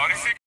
Odyssey